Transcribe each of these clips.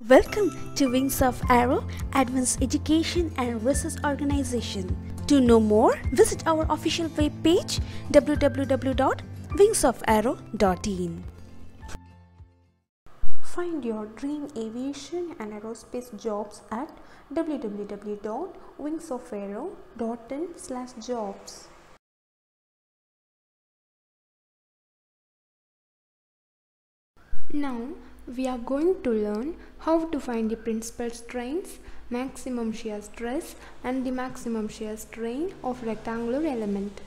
Welcome to Wings of AERO Advanced Education and Research Organization. To know more, visit our official webpage www.wingsofaero.in. Find your dream aviation and aerospace jobs at www.wingsofaero.in/jobs. Now we are going to learn how to find the principal strains, maximum shear stress and the maximum shear strain of rectangular element.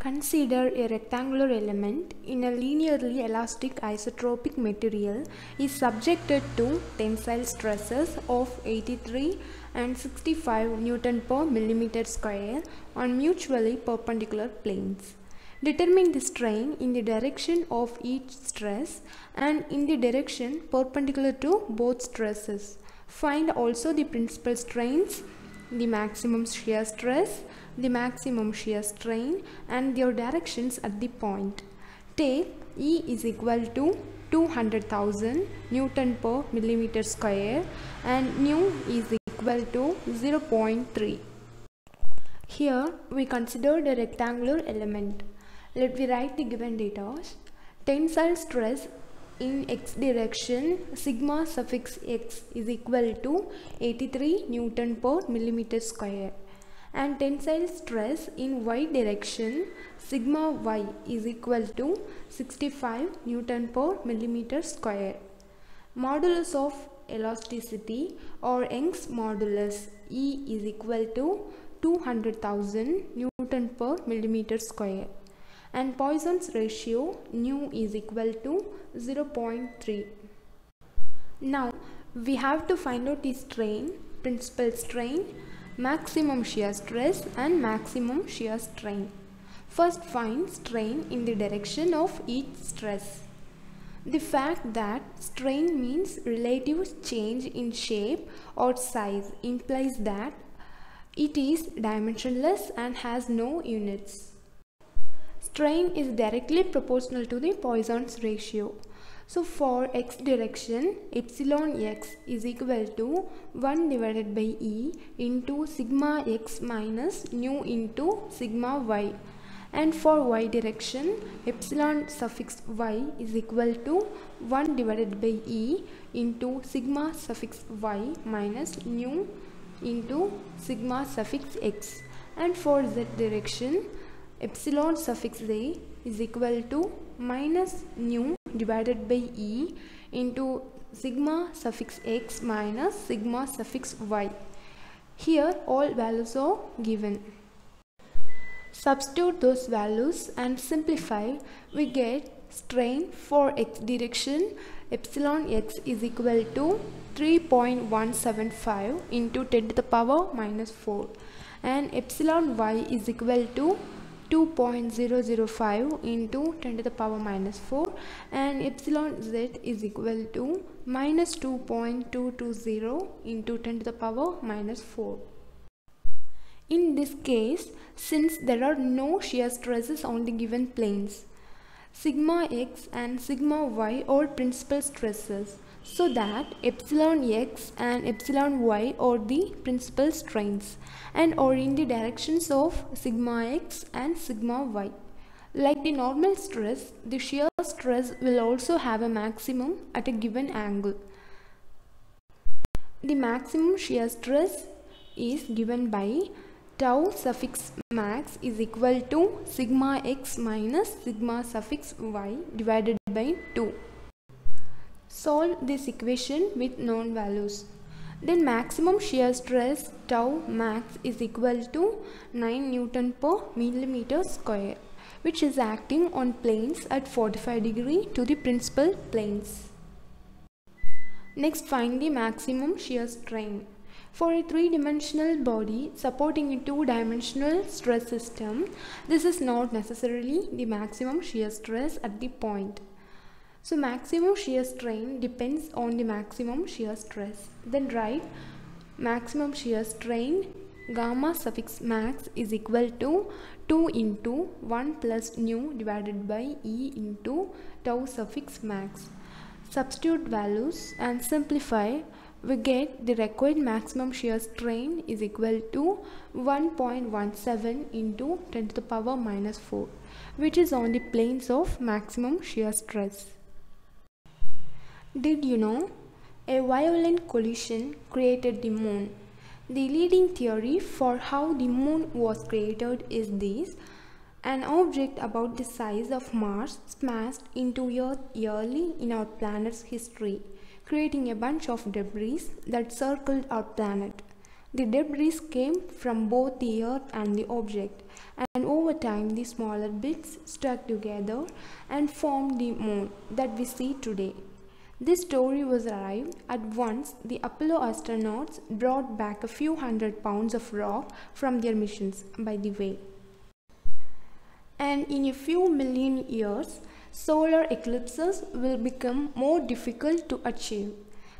Consider a rectangular element in a linearly elastic isotropic material is subjected to tensile stresses of 83 and 65 Newton per millimeter square on mutually perpendicular planes. Determine the strain in the direction of each stress and in the direction perpendicular to both stresses. Find also the principal strains, the maximum shear stress, the maximum shear strain and their directions at the point. Take E is equal to 200,000 Newton per millimeter square and nu is equal to 0.3. Here we consider the rectangular element. Let me write the given data. Tensile stress in x direction sigma suffix x is equal to 83 Newton per millimeter square and tensile stress in y direction sigma y is equal to 65 Newton per millimeter square. Modulus of elasticity or Young's modulus E is equal to 200,000 Newton per millimeter square and Poisson's ratio nu is equal to 0.3. Now we have to find out the strain, principal strain, maximum shear stress and maximum shear strain. First find strain in the direction of each stress. The fact that strain means relative change in shape or size implies that it is dimensionless and has no units. Strain is directly proportional to the Poisson's ratio. So for x direction, epsilon x is equal to 1 divided by E into sigma x minus nu into sigma y. And for y direction, epsilon suffix y is equal to 1 divided by E into sigma suffix y minus nu into sigma suffix x. And for z direction, epsilon suffix a is equal to minus nu divided by e into sigma suffix x minus sigma suffix y. Here all values are given. Substitute those values and simplify we get strain for x direction epsilon x is equal to 3.175 into 10 to the power minus 4 and epsilon y is equal to 2.005 into 10 to the power minus 4 and epsilon z is equal to minus 2.220 into 10 to the power minus 4. In this case, since there are no shear stresses on the given planes, sigma x and sigma y are principal stresses so that epsilon x and epsilon y are the principal strains and are in the directions of sigma x and sigma y. Like the normal stress, the shear stress will also have a maximum at a given angle. The maximum shear stress is given by tau suffix max is equal to sigma x minus sigma suffix y divided by 2. Solve this equation with known values. Then maximum shear stress tau max is equal to 9 Newton per millimeter square which is acting on planes at 45 degree to the principal planes. Next find the maximum shear strain. For a three-dimensional body supporting a two-dimensional stress system, this is not necessarily the maximum shear stress at the point. So maximum shear strain depends on the maximum shear stress. Then write maximum shear strain gamma suffix max is equal to 2 into 1 plus nu divided by E into tau suffix max. substitute values and simplify we get the required maximum shear strain is equal to 1.17 into 10 to the power minus 4 which is on the planes of maximum shear stress. Did you know a violent collision created the moon? The leading theory for how the moon was created is this an object about the size of Mars smashed into Earth early in our planet's history, creating a bunch of debris that circled our planet. The debris came from both the Earth and the object, and over time the smaller bits stuck together and formed the moon that we see today. This story was arrived at once the Apollo astronauts brought back a few hundred pounds of rock from their missions, by the way and in a few million years, solar eclipses will become more difficult to achieve.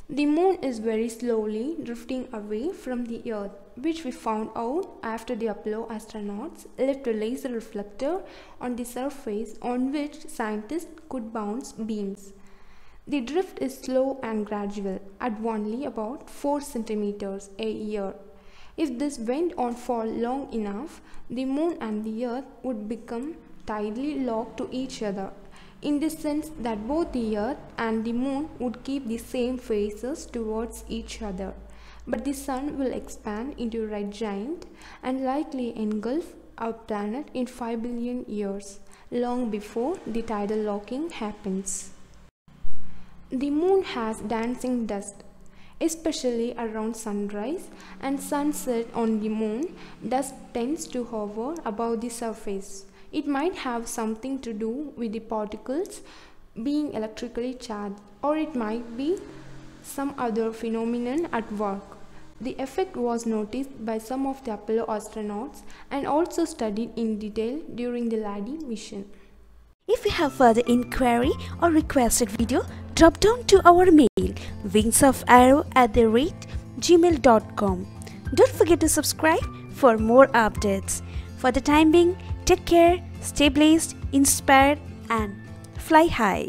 The moon is very slowly drifting away from the earth, which we found out after the Apollo astronauts left a laser reflector on the surface on which scientists could bounce beams. The drift is slow and gradual at only about 4 centimeters a year if this went on for long enough, the moon and the earth would become tightly locked to each other, in the sense that both the earth and the moon would keep the same faces towards each other. But the sun will expand into a red giant and likely engulf our planet in 5 billion years, long before the tidal locking happens. The moon has dancing dust especially around sunrise and sunset on the moon, dust tends to hover above the surface. It might have something to do with the particles being electrically charged, or it might be some other phenomenon at work. The effect was noticed by some of the Apollo astronauts and also studied in detail during the LADEE mission. If you have further inquiry or requested video, drop down to our mail wingsofaero at the rate gmail.com. Don't forget to subscribe for more updates. For the time being, take care, stay blessed, inspired, and fly high.